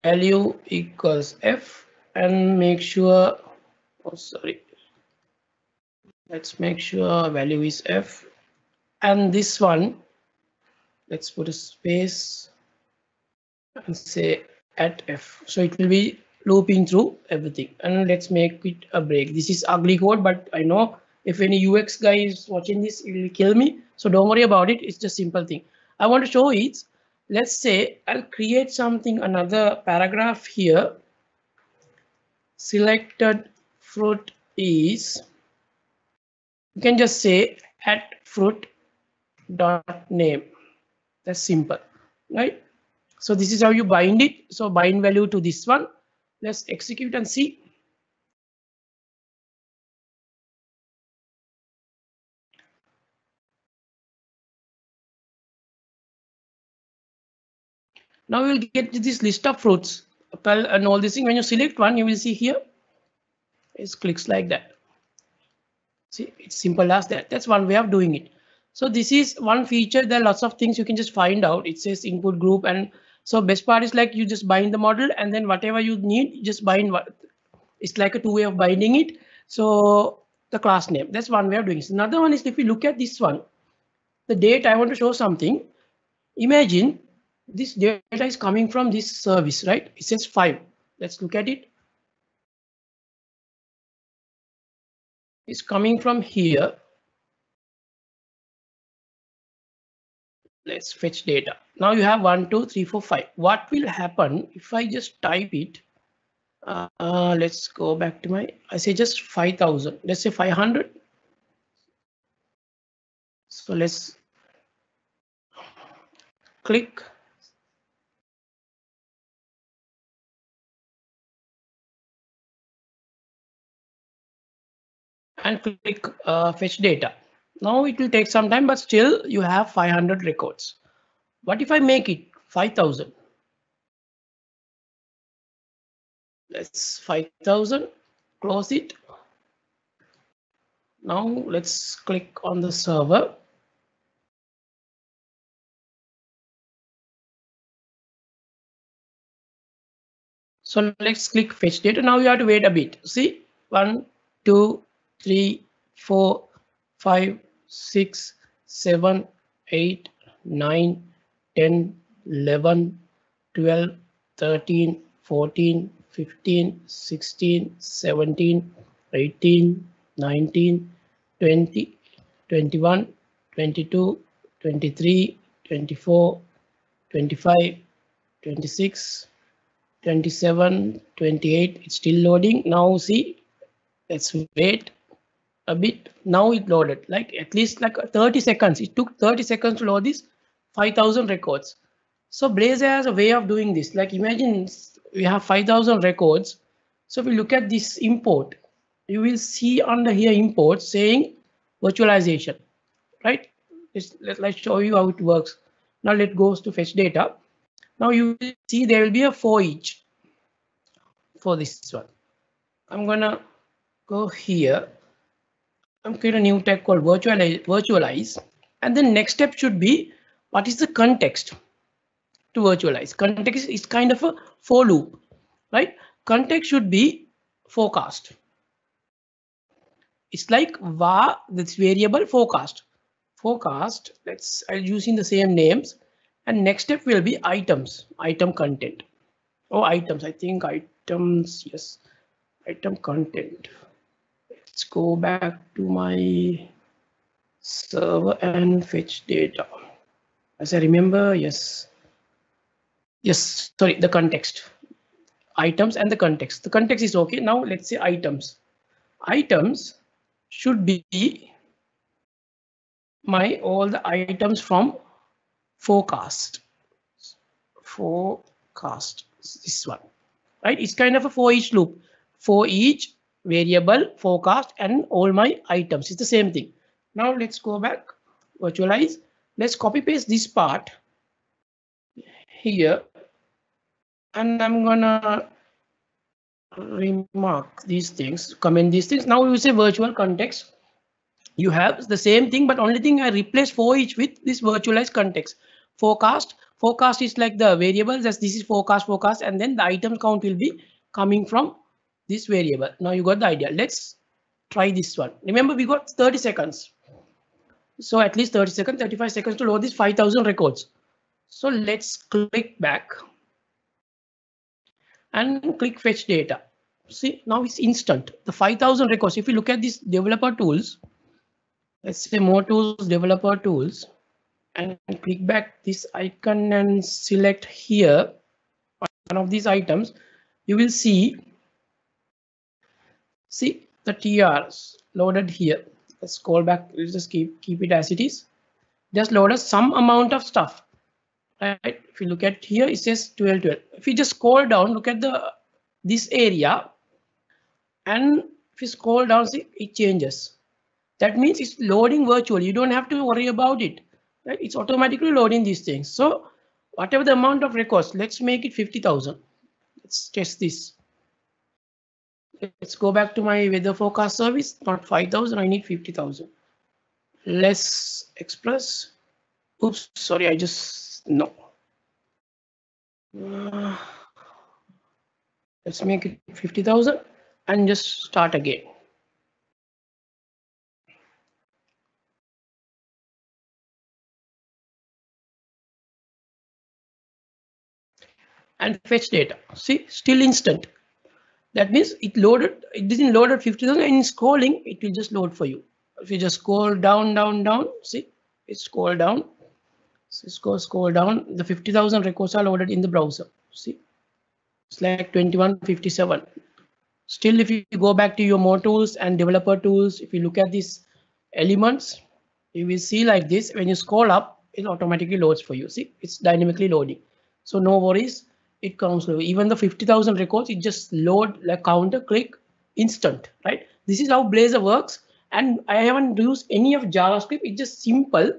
value equals f and make sure oh sorry let's make sure value is f and this one let's put a space and say at f. So it will be looping through everything. And let's make it a break. This is ugly code but i know if any ux guy is watching this it will kill me. So don't worry about it. It's just simple thing. I want to show it let's say I'll create something another paragraph here. Selected fruit is you can just say at fruit dot name that's simple right so this is how you bind it so bind value to this one let's execute and see Now we will get this list of fruits apple and all this thing. When you select one, you will see here it clicks like that. See, it's simple as that. That's one way of doing it. So this is one feature. There are lots of things you can just find out. It says input group and so best part is like you just bind the model and then whatever you need, you just bind what it's like a two way of binding it. So the class name, that's one way of doing it. Another one is if we look at this one, the date I want to show something. Imagine this data is coming from this service, right? It says five. Let's look at it. It's coming from here. Let's fetch data. Now you have one, two, three, four, five. What will happen if I just type it? Uh, let's go back to my, I say just 5,000. Let's say 500. So let's click and click uh, fetch data. Now it will take some time, but still you have 500 records. What if I make it 5000? Let's 5000, close it. Now let's click on the server. So let's click fetch data. Now you have to wait a bit. See, one, two, three, four, five, six, seven, eight, nine, ten, eleven, twelve, thirteen, fourteen, fifteen, sixteen, seventeen, eighteen, nineteen, twenty, twenty-one, twenty-two, twenty-three, twenty-four, twenty-five, twenty-six, twenty-seven, twenty-eight. It's still loading. Now see, let's wait a bit now it loaded. Like at least like 30 seconds. It took 30 seconds to load this 5000 records. So blazor has a way of doing this. Like imagine we have 5000 records. So if we look at this import you will see under here import saying virtualization right? Let's, let's show you how it works. Now let goes to fetch data. Now you will see there will be a for each for this one. I'm gonna go here I'm create a new tag called virtualize, virtualize. And the next step should be what is the context to virtualize. Context is kind of a for loop, right? Context should be forecast. It's like var this variable forecast. Forecast, let's i using the same names. And next step will be items, item content. Oh, items, I think items, yes. item content. Let's go back to my server and fetch data. As I remember, yes. Yes, sorry, the context. Items and the context. The context is okay. Now let's say items. Items should be my all the items from forecast. Forecast, this one, right? It's kind of a for each loop. For each variable, forecast, and all my items. It's the same thing. Now let's go back, virtualize. Let's copy paste this part here. And I'm gonna remark these things, comment these things. Now you say virtual context. You have the same thing, but only thing I replace for each with this virtualized context. Forecast, forecast is like the variables as this is forecast, forecast, and then the item count will be coming from this variable. Now you got the idea. Let's try this one. Remember, we got 30 seconds. So at least 30 seconds, 35 seconds to load these 5000 records. So let's click back and click fetch data. See, now it's instant. The 5000 records, if you look at these developer tools, let's say more tools, developer tools, and click back this icon and select here one of these items, you will see, see the TRs loaded here. Let's scroll back, let's just keep, keep it as it is. Just load us some amount of stuff right? If you look at here it says 12 12 if you just scroll down look at the this area and if you scroll down see it changes. That means it's loading virtually you don't have to worry about it right? It's automatically loading these things. So whatever the amount of records let's make it 50000 let's test this let's go back to my weather forecast service not 5000 i need 50000 less express oops sorry i just no. Uh, let's make it 50,000 and just start again. And fetch data. See, still instant. That means it loaded, it didn't load at 50,000 and in scrolling, it will just load for you. If you just scroll down, down, down, see, it scroll down Cisco scroll down, the 50,000 records are loaded in the browser. See, it's like 2157. Still, if you go back to your more tools and developer tools, if you look at these elements, you will see like this. When you scroll up, it automatically loads for you. See, it's dynamically loading. So no worries, it low. Even the 50,000 records, it just load like counter click instant, right? This is how Blazor works. And I haven't used any of JavaScript. It's just simple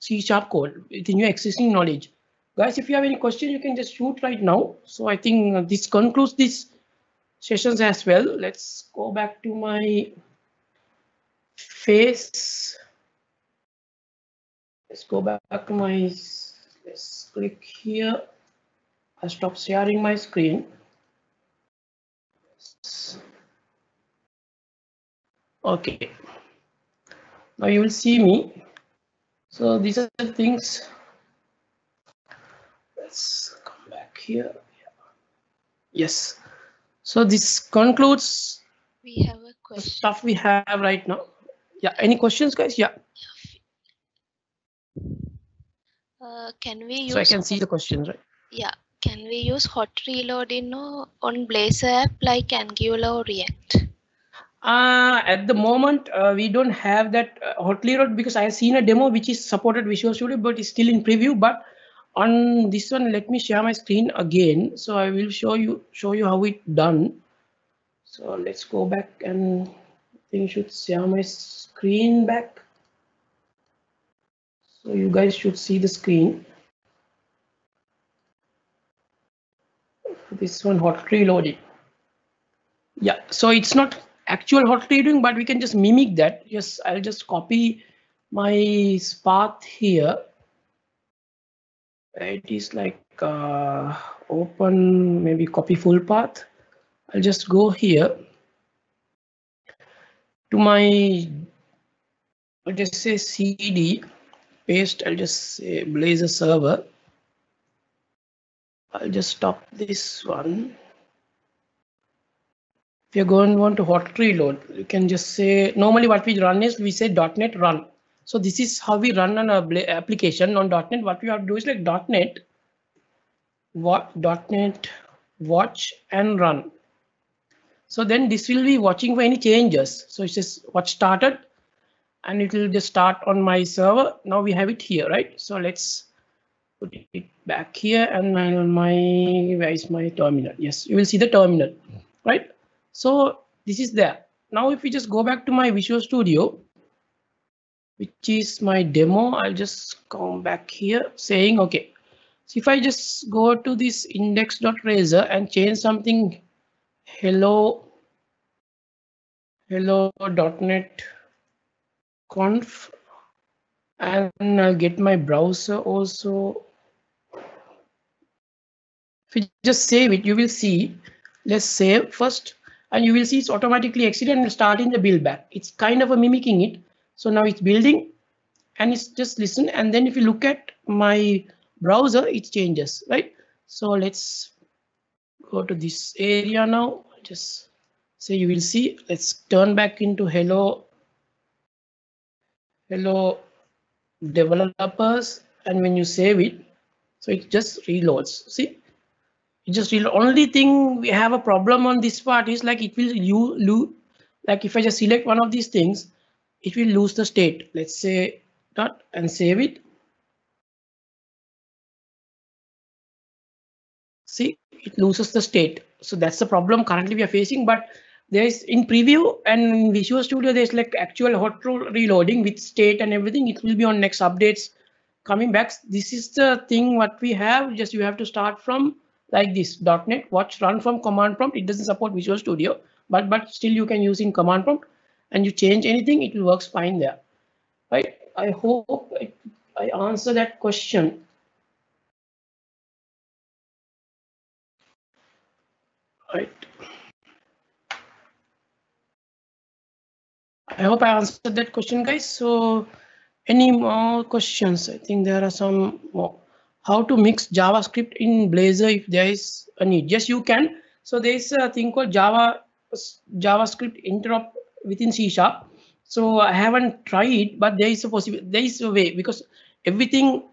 C sharp code within your existing knowledge. Guys, if you have any questions, you can just shoot right now. So I think this concludes this sessions as well. Let's go back to my face. Let's go back to my, let's click here. I'll stop sharing my screen. Okay. Now you will see me. So these are the things. Let's come back here. Yes. So this concludes we have a question. stuff we have right now. Yeah. Any questions, guys? Yeah. Uh, can we use? So I can see the questions, right? Yeah. Can we use hot reload in uh, on Blazor app like Angular or React? Uh, at the moment, uh, we don't have that uh, hot reload because I have seen a demo which is supported Visual Studio, but it's still in preview. But on this one, let me share my screen again. So I will show you show you how it done. So let's go back and I think should share my screen back. So you guys should see the screen. This one hot reloading. Yeah, so it's not actual hot reading, but we can just mimic that. Yes, I'll just copy my path here. It is like uh, open, maybe copy full path. I'll just go here to my, I'll just say CD, paste, I'll just say Blazor server. I'll just stop this one. if you're going want to hot reload, you can just say, normally what we run is we say .NET run. So this is how we run an application on .NET. What we have to do is like .NET, what .NET watch and run. So then this will be watching for any changes. So it's just what started and it will just start on my server. Now we have it here, right? So let's put it back here and my, where is my terminal? Yes, you will see the terminal, hmm. right? So this is there. Now if we just go back to my Visual Studio, which is my demo, I'll just come back here saying, okay, so if I just go to this index.razor and change something hello hello.net conf and I'll get my browser also. If you just save it, you will see, let's save first and you will see it's automatically exited and starting the build back. It's kind of a mimicking it. So now it's building and it's just listen. And then if you look at my browser, it changes, right? So let's go to this area now. Just say you will see, let's turn back into hello, hello developers. And when you save it, so it just reloads. See, just the only thing we have a problem on this part is like it will you lose like if I just select one of these things, it will lose the state. Let's say dot and save it. See, it loses the state. So that's the problem currently we are facing. But there is in preview and in Visual Studio, there's like actual hot reloading with state and everything. It will be on next updates coming back. This is the thing what we have. Just you have to start from like this .NET watch run from command prompt. It doesn't support Visual Studio, but but still you can use in command prompt and you change anything, it will works fine there. Right. I hope I, I answer that question. Right. I hope I answered that question, guys. So any more questions? I think there are some more how to mix JavaScript in Blazor if there is a need. Yes, you can. So there is a thing called Java JavaScript interop within C Sharp. So I haven't tried, but there is a possible there is a way because everything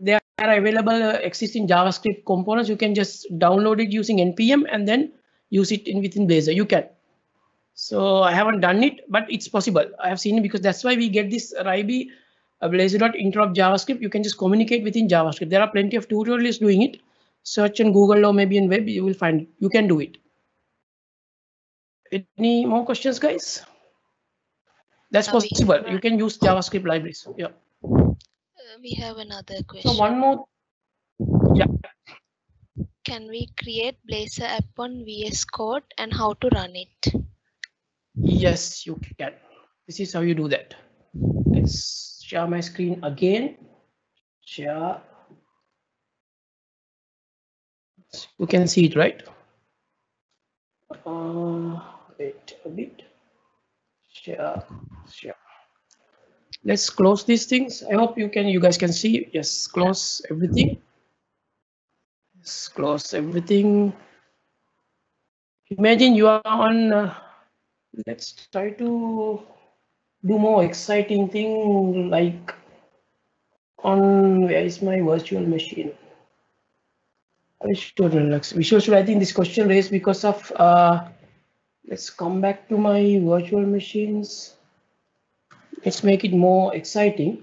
there are available uh, existing JavaScript components. You can just download it using npm and then use it in within Blazor. You can. So I haven't done it, but it's possible. I have seen it because that's why we get this Ruby a Blazor.interop JavaScript, you can just communicate within JavaScript. There are plenty of tutorials doing it. Search in Google or maybe in web, you will find. You can do it. Any more questions, guys? That's possible. You can use JavaScript libraries. Yeah. Uh, we have another question. So one more. Yeah. Can we create Blazor app on VS Code and how to run it? Yes, you can. This is how you do that. Let's share my screen again. Share. You can see it, right? Uh, wait a bit. Share, share. Let's close these things. I hope you can, you guys can see. Yes, close everything. Yes, close everything. Imagine you are on. Uh, let's try to do more exciting thing like on where is my virtual machine Visual relax. Visual Studio, I think this question raised because of, uh, let's come back to my virtual machines. Let's make it more exciting.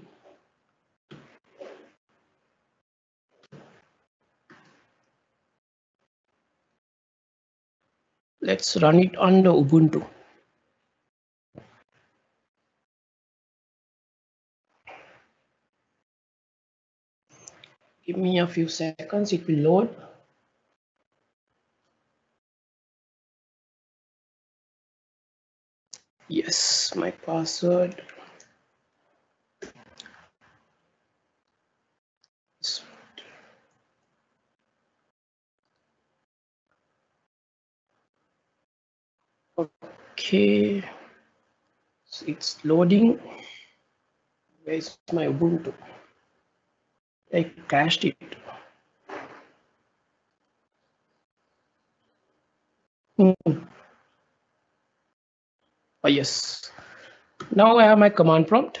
Let's run it on the Ubuntu. Give me a few seconds, it will load. Yes, my password. Okay, so it's loading. Where's my Ubuntu? I cached it. Oh, yes. Now I have my command prompt.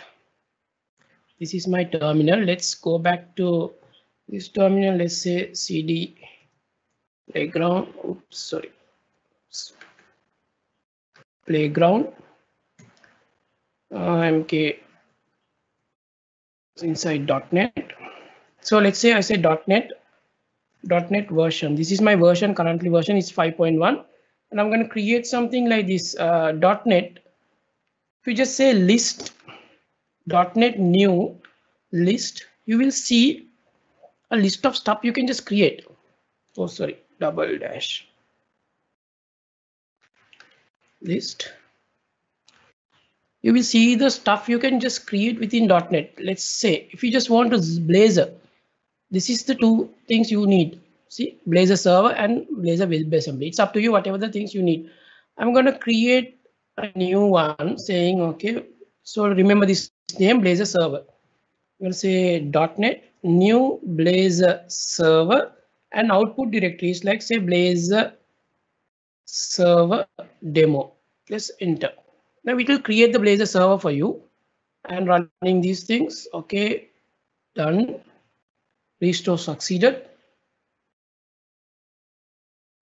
This is my terminal. Let's go back to this terminal. Let's say cd playground. Oops, sorry. Playground. Uh, mk inside .NET. So let's say I say .NET .NET version. This is my version. Currently version is 5.1 and I'm going to create something like this uh, .NET. If you just say list .NET new list, you will see a list of stuff you can just create. Oh, sorry, double dash list. You will see the stuff you can just create within .NET. Let's say if you just want to Blazor, this is the two things you need. See blazor server and blazor Web Assembly. it's up to you whatever the things you need. I'm going to create a new one saying okay so remember this name blazor server. To say .NET new blazor server and output directories like say blazor server demo. Let's enter. Now it will create the blazor server for you and running these things. Okay done restore succeeded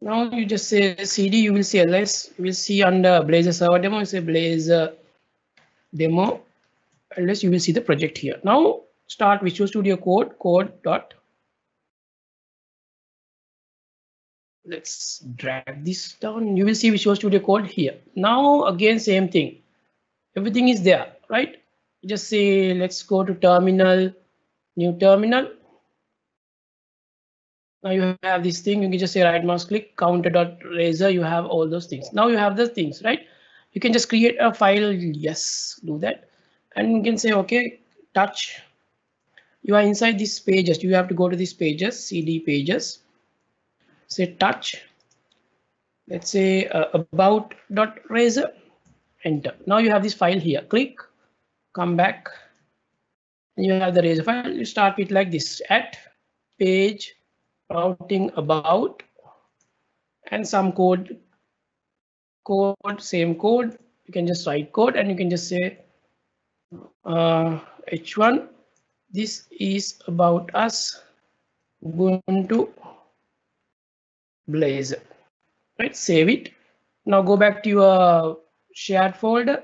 now you just say cd, you will see ls, you will see under Blazor server demo, you say Blazor demo, unless you will see the project here. Now start Visual Studio Code, code dot. Let's drag this down. You will see Visual Studio Code here. Now again, same thing. Everything is there, right? Just say, let's go to terminal, new terminal now you have this thing you can just say right mouse click counter dot razor you have all those things. Now you have the things right? You can just create a file yes do that. And you can say okay touch. You are inside these pages you have to go to these pages cd pages. Say touch. Let's say uh, about dot razor enter. Now you have this file here click come back. You have the razor file you start with like this at page routing about and some code code same code. You can just write code and you can just say uh, h1 this is about us ubuntu blazor right save it. Now go back to your shared folder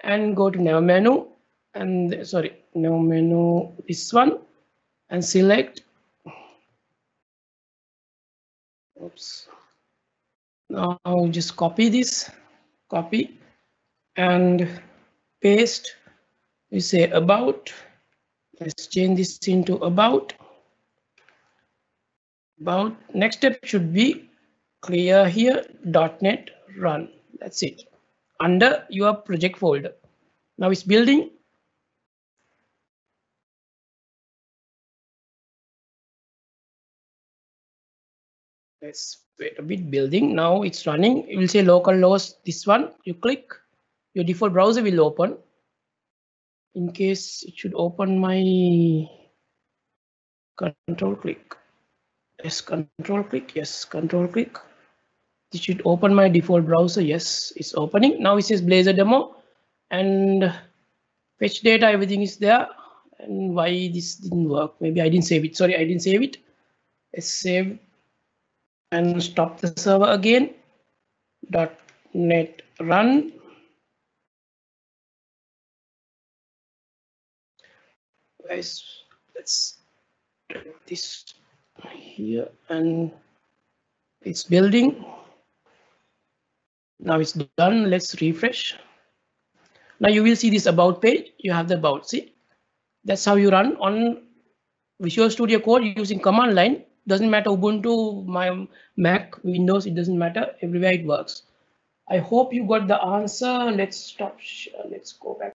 and go to nav menu and sorry nav menu this one and select oops. Uh, now just copy this copy and paste. We say about. Let's change this into about. About. Next step should be clear here .NET run. That's it. Under your project folder. Now it's building let's wait a bit. Building. Now it's running. You will say local host this one you click. Your default browser will open. In case it should open my control click. Yes control click. Yes control click. It should open my default browser. Yes it's opening. Now it says blazor demo. And fetch data everything is there. And why this didn't work? Maybe i didn't save it. Sorry i didn't save it. Let's save and stop the server again. Dot net run. Guys let's this here and it's building. Now it's done. Let's refresh. Now you will see this about page. You have the about see? That's how you run on visual studio code using command line doesn't matter ubuntu my mac windows it doesn't matter everywhere it works. I hope you got the answer. Let's stop let's go back